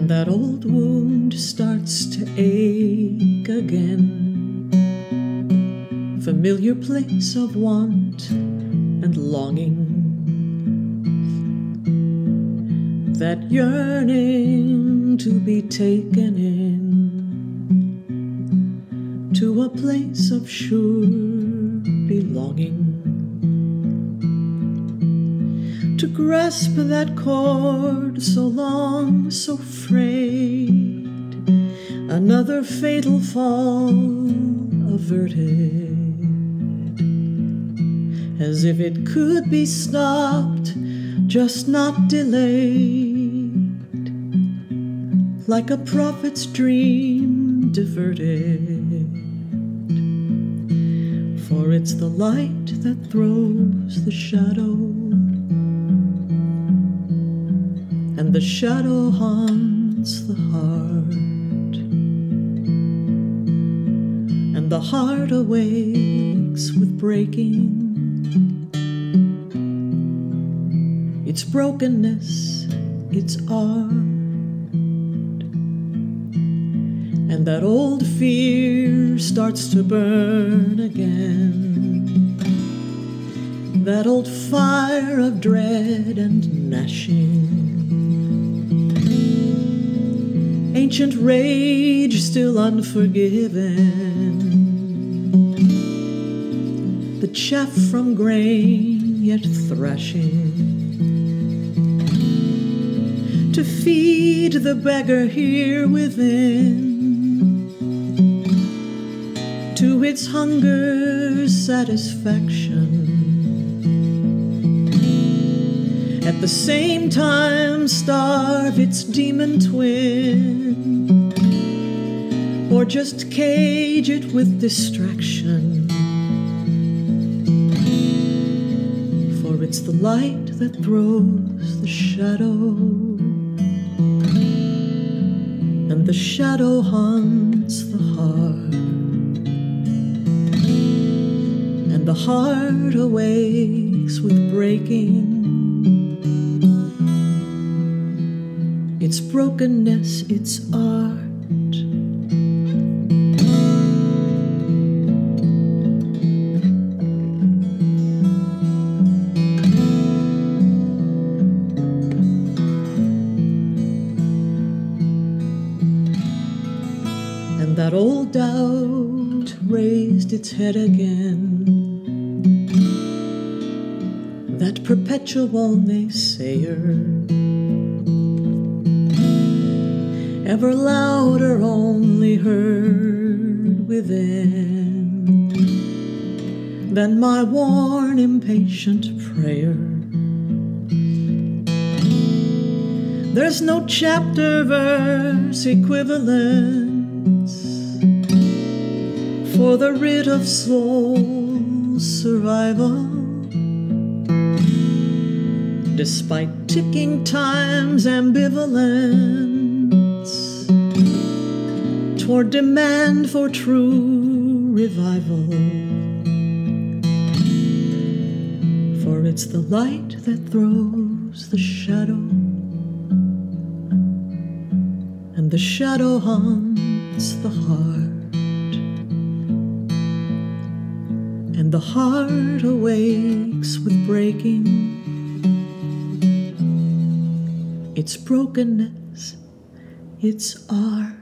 that old wound starts to ache again. Familiar place of want and longing. That yearning to be taken in to a place of sure belonging. To grasp that cord so long, so frayed, another fatal fall averted. As if it could be stopped, just not delayed, like a prophet's dream diverted. For it's the light that throws the shadow the shadow haunts the heart, and the heart awakes with breaking. Its brokenness, its art, and that old fear starts to burn again. That old fire of dread and gnashing. Ancient rage still unforgiven. The chaff from grain yet thrashing. To feed the beggar here within. To its hunger's satisfaction. The same time, starve its demon twin, or just cage it with distraction. For it's the light that throws the shadow, and the shadow haunts the heart, and the heart awakes with breaking. Its brokenness, its art. And that old doubt raised its head again. That perpetual naysayer ever louder, only heard within than my worn, impatient prayer. There's no chapter verse equivalence for the writ of soul's survival. Despite ticking time's ambivalence toward demand for true revival. For it's the light that throws the shadow, and the shadow haunts the heart, and the heart awakes with breaking. Its brokenness, its art.